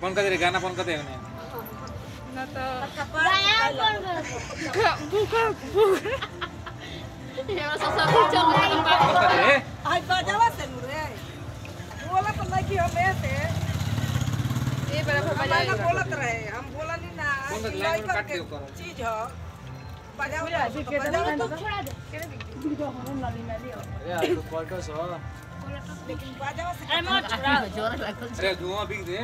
Phone कर दे गाना phone कर दे उन्हें ना तो फ़ोन कर दे आज बजावा से नु रे बोला तो नहीं कि हम ऐसे ये बराबर बजाएगा बोलत रहे हम बोला नहीं ना कौन सा कि लाइन में लड़का काट के के करो? चीज़ हो बजाओ तो बजाओ तो। अरे तो पलटो छ लेकिन बजावा से अरे धुआँ दे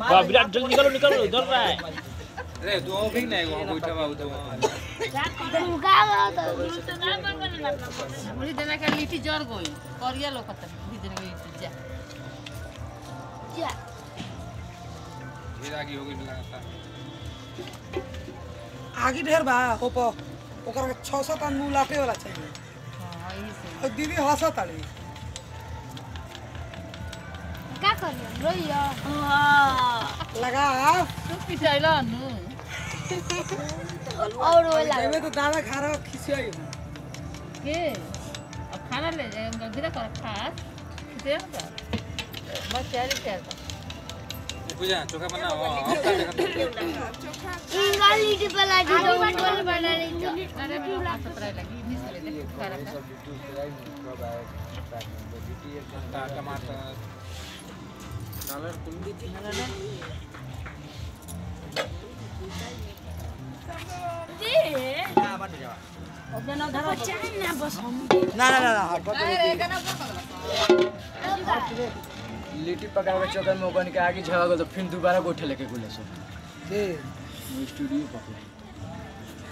वाह विराट जल्दी निकलो निकलो जल रहा है। अरे धुआँ नहीं वहाँ बैठा हुआ धुआँ मुझे देना का लिट्टी जर गई करिया लोकत मुझे देना का लिट्टी जा फिर आगे हो गई लगातार। आगे ढेर बा ओपो ओकरा के 6 7 आदमी लाटे वाला चाहिए। दीदी हंसत ताड़ी का करियो रोइयो लगा। तू पिटाइला नु। और रोला एमे तो दादा खा रहा खिसियाई के अब खाना ले जाए उनका गिरा कर खा दे का? बस चारी चार पूजा चोखा बना अब का देखा इंगा लिट्टी पला दी तो उनको बना रही तो अरे मेरा हाथ पतरा लगी। लिट्टी पकाए के में बन के आगे झगड़ा तो फिर दोबारा गोठे लेके गुले सो स्टूडियो पकड़े।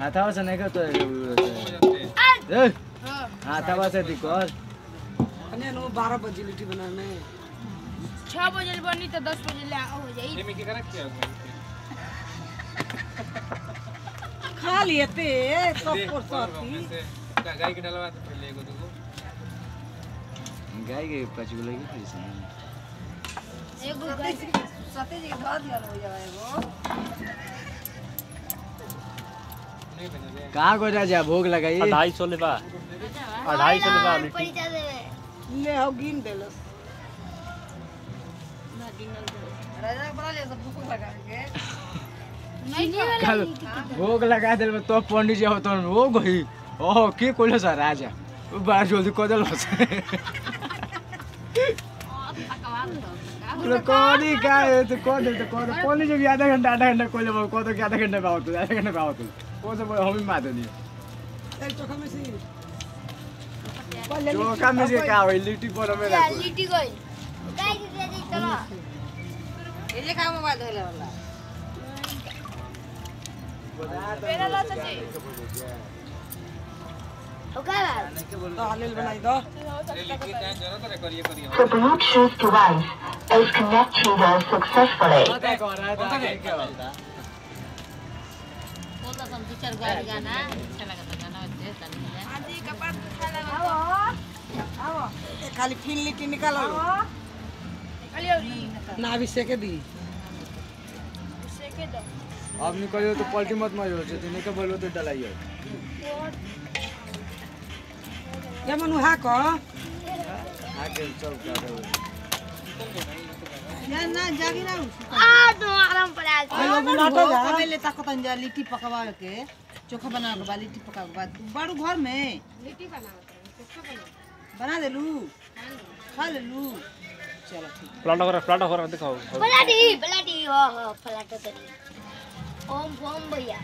हाथावा से नहीं तो जानते ए हाथावा से दी कर अने नो 12 बजे लिट्टी बनाने छह बजे बनी तो दस बजे ले हो जाई ये में क्या करा क्या खा लिए ते सब पर और सब में से गा- गाय के डलवा तो फिर लेगो देखो गाय के पाँच गो लगी फिर से एगो गाय सते जी के धर दिया हो जाए एगो नहीं बने दे कहाँ को राजा भोग लगाई। अढ़ाई सौ लेबा अढ़ाई सौ लेबा लिट्टी परिचय देबे ले हो गिन देलस राजा के बना लिया सब भूख लगा के कल भोग लगा दिल तो पंडित जी हो तो हो गई ओह के कोले सर राजा? बड़ा जल्दी कदल हो तो कोनी का है तो कौन तो कौन पंडित जी आधा घंटा आधा घंटा कोले वो को तो कि आधा घंटा बावत आधा घंटा बावत वो तो हम ही मार नहीं एक चोखा में से चोखा में से का होई लिट्टी पर में या लिट्टी गई गाय के दे चलो ये जे का मोबाइल धोले वाला ओके तो हालेल बनाई दो ले The Bluetooth device is connected successfully. दो चार गाड़ी गाना अच्छा लगा था गाना दे तनी आओ आओ ए, खाली फिन लिट्टी निकाल लो ना अभी सेके दी अब निकलियो तो पलटी मत मारियो जो तूने के बोलो तो डलाइयो ये मनु हा को आगे चल का या जागी ना आ तो आराम पड़ा आयो पहले तक तन जा लिट्टी पकवा के चोखा बना के बाद लिट्टी पका के बाद बाड़ू घर में? लिट्टी बना बना देलू खा लेलू चलो ठीक। प्लाटा कर प्लाटा कर दिखाओ। पलाटी पलाटी हो हो पलाटो तो ओम ओम भैया।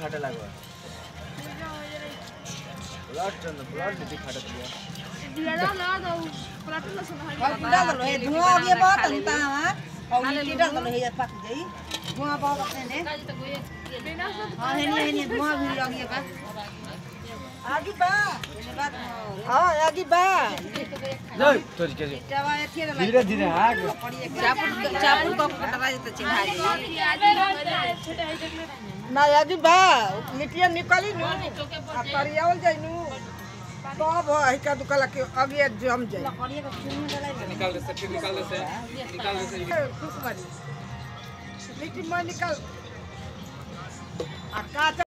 फाटा लागो ब्लड चंद ब्लड फाटा दिया। डाल दो धुआँ हो बहुत अंता है और लिट्टी डाल दो हे पक गई धुआँ बहुत अपने ने हाँ हे ने हे ने धुआँ भी गया का आगे बा हाँ आगे बा जय तोरी के धीरे धीरे हाक चापुर चापुर को कटवा जेते चिन्हा ना आगे बा लिटिया निकली नु आ तरियावल जाई नु तब है का दुकाला के आगे जम जाई निकाल दे से निकाल दे से निकाल दे से खुश बारी लिट्टी में निकल आ काचा